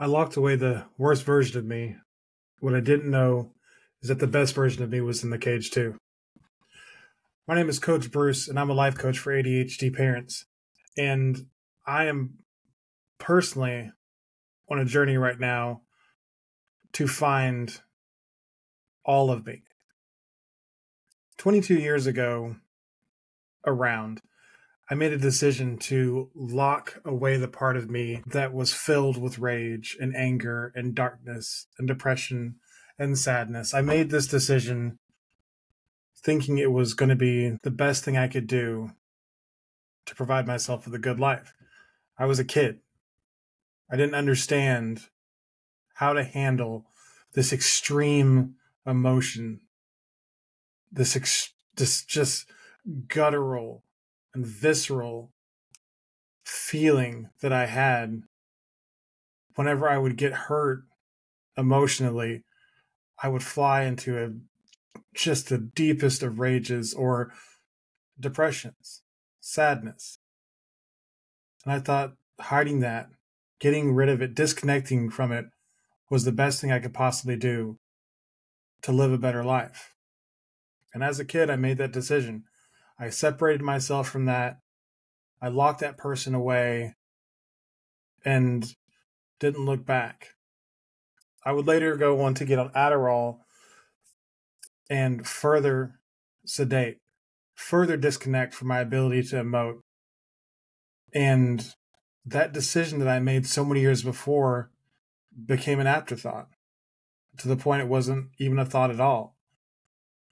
I locked away the worst version of me. What I didn't know is that the best version of me was in the cage too. My name is Coach Bruce, and I'm a life coach for ADHD parents. And I am personally on a journey right now to find all of me. 22 years ago, around, I made a decision to lock away the part of me that was filled with rage and anger and darkness and depression and sadness. I made this decision thinking it was going to be the best thing I could do to provide myself with a good life. I was a kid. I didn't understand how to handle this extreme emotion, this ex- this just guttural and visceral feeling that I had whenever I would get hurt emotionally, I would fly into a just the deepest of rages or depressions, sadness. And I thought hiding that, getting rid of it, disconnecting from it was the best thing I could possibly do to live a better life. And as a kid, I made that decision. I separated myself from that. I locked that person away and didn't look back. I would later go on to get on Adderall and further sedate, further disconnect from my ability to emote. And that decision that I made so many years before became an afterthought to the point it wasn't even a thought at all.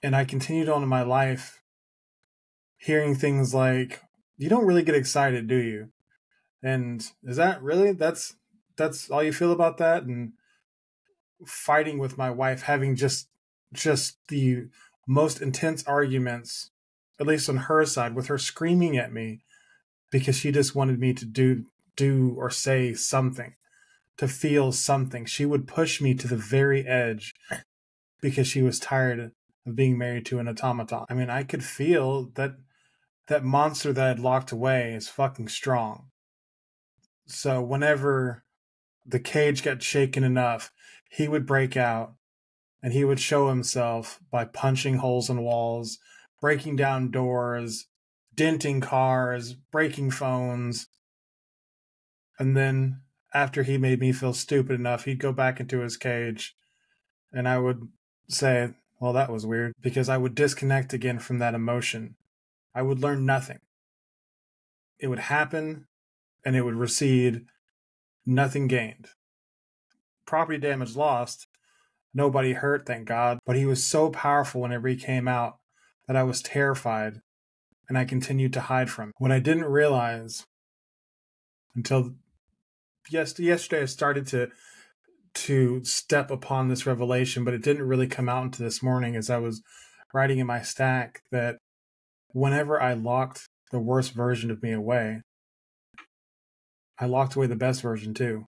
And I continued on in my life hearing things like, you don't really get excited, do you? And is that really that's that's all you feel about that? And fighting with my wife, having just just the most intense arguments, at least on her side, with her screaming at me because she just wanted me to do do or say something, to feel something. She would push me to the very edge because she was tired of being married to an automaton. I mean, I could feel that that monster that I'd locked away is fucking strong. So whenever the cage got shaken enough, he would break out and he would show himself by punching holes in walls, breaking down doors, denting cars, breaking phones. And then after he made me feel stupid enough, he'd go back into his cage and I would say, well, that was weird because I would disconnect again from that emotion. I would learn nothing. It would happen and it would recede, nothing gained. Property damage lost, nobody hurt, thank God. But he was so powerful whenever he came out that I was terrified and I continued to hide from him. What I didn't realize until yesterday, I started to to step upon this revelation, but it didn't really come out until this morning as I was writing in my stack that whenever I locked the worst version of me away, I locked away the best version too.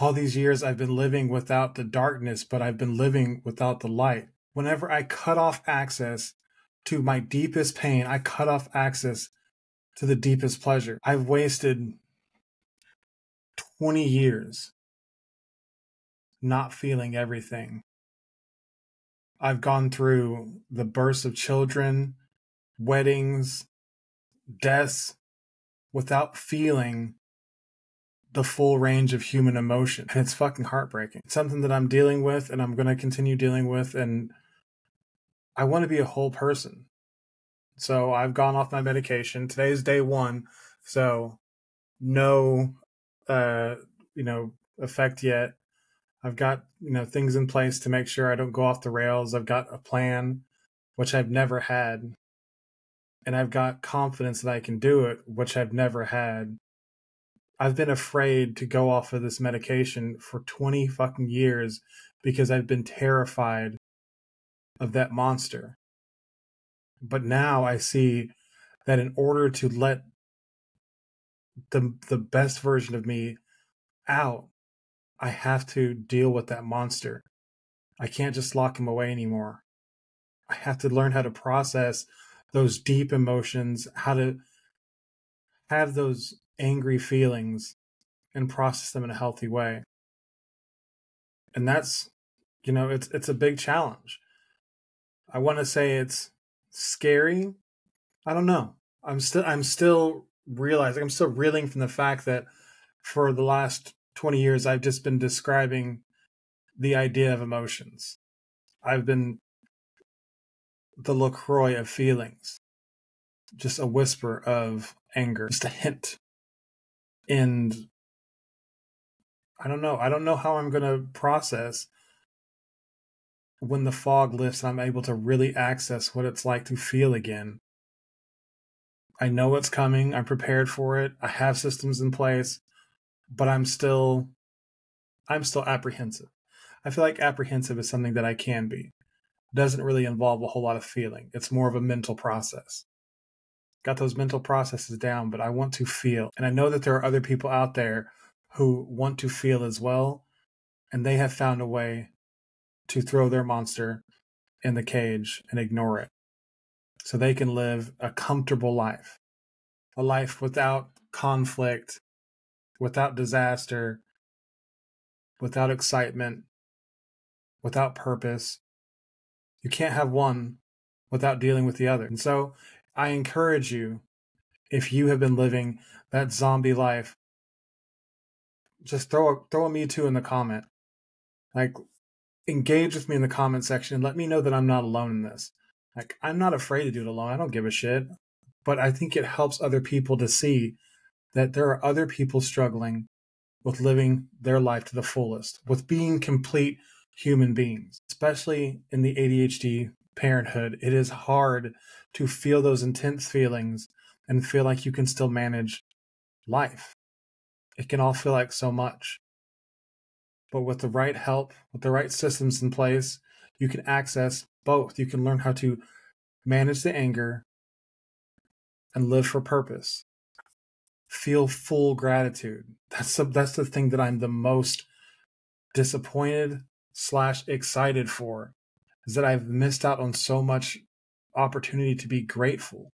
All these years I've been living without the darkness, but I've been living without the light. Whenever I cut off access to my deepest pain, I cut off access to the deepest pleasure. I've wasted 20 years not feeling everything. I've gone through the births of children, weddings, deaths without feeling the full range of human emotion. And it's fucking heartbreaking. It's something that I'm dealing with and I'm going to continue dealing with. And I want to be a whole person. So I've gone off my medication. Today's day one. So no, uh, you know, effect yet. I've got you know things in place to make sure I don't go off the rails. I've got a plan, which I've never had, and I've got confidence that I can do it, which I've never had. I've been afraid to go off of this medication for 20 fucking years because I've been terrified of that monster. But now I see that in order to let the the best version of me out, I have to deal with that monster. I can't just lock him away anymore. I have to learn how to process those deep emotions, how to have those angry feelings and process them in a healthy way. And that's, you know, it's it's a big challenge. I want to say it's scary. I don't know. I'm still I'm still realizing I'm still reeling from the fact that for the last 20 years I've just been describing the idea of emotions. I've been the LaCroix of feelings. Just a whisper of anger, just a hint. And I don't know. I don't know how I'm going to process when the fog lifts I'm able to really access what it's like to feel again. I know it's coming. I'm prepared for it. I have systems in place, but I'm still I'm still apprehensive. I feel like apprehensive is something that I can be. Doesn't really involve a whole lot of feeling. It's more of a mental process. Got those mental processes down, but I want to feel. And I know that there are other people out there who want to feel as well, and they have found a way to throw their monster in the cage and ignore it so they can live a comfortable life, a life without conflict, without disaster, without excitement, without purpose. You can't have one without dealing with the other. And so I encourage you, if you have been living that zombie life, just throw a, throw a me too in the comment. Like engage with me in the comment section and let me know that I'm not alone in this. Like I'm not afraid to do it alone. I don't give a shit. But I think it helps other people to see that there are other people struggling with living their life to the fullest, with being complete human beings, especially in the ADHD parenthood. It is hard to feel those intense feelings and feel like you can still manage life. It can all feel like so much. But with the right help, with the right systems in place, you can access both. You can learn how to manage the anger and live for purpose. Feel full gratitude. That's the, that's the thing that I'm the most disappointed slash excited for is that I've missed out on so much opportunity to be grateful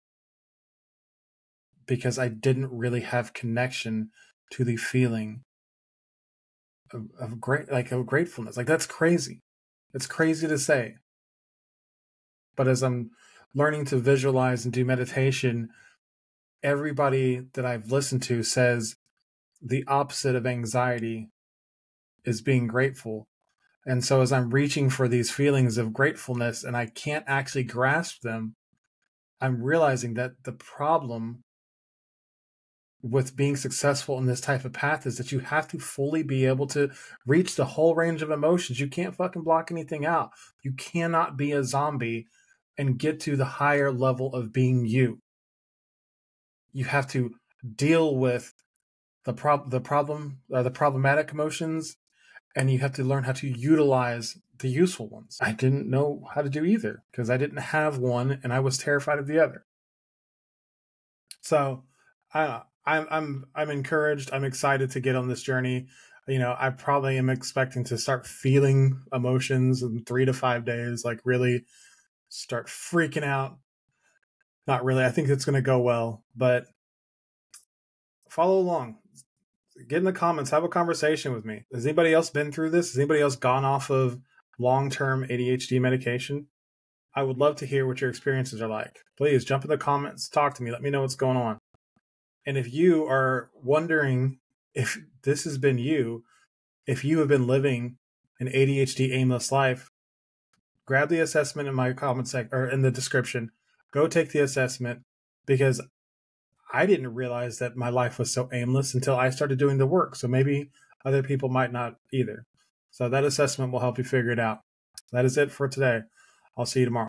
because I didn't really have connection to the feeling of, of great like of gratefulness. Like that's crazy. It's crazy to say. But as I'm learning to visualize and do meditation, everybody that I've listened to says the opposite of anxiety is being grateful. And so as I'm reaching for these feelings of gratefulness and I can't actually grasp them, I'm realizing that the problem with being successful in this type of path is that you have to fully be able to reach the whole range of emotions. You can't fucking block anything out. You cannot be a zombie and get to the higher level of being you. You have to deal with the prob the problem uh, the problematic emotions and you have to learn how to utilize the useful ones. I didn't know how to do either because I didn't have one and I was terrified of the other. So, I I'm I'm I'm encouraged. I'm excited to get on this journey. You know, I probably am expecting to start feeling emotions in three to five days, like really start freaking out. Not really. I think it's going to go well, but follow along. Get in the comments. Have a conversation with me. Has anybody else been through this? Has anybody else gone off of long term ADHD medication? I would love to hear what your experiences are like. Please jump in the comments, talk to me, let me know what's going on. And if you are wondering if this has been you, if you have been living an ADHD aimless life, grab the assessment in my comment sec or in the description. Go take the assessment because I didn't realize that my life was so aimless until I started doing the work. So maybe other people might not either. So that assessment will help you figure it out. That is it for today. I'll see you tomorrow.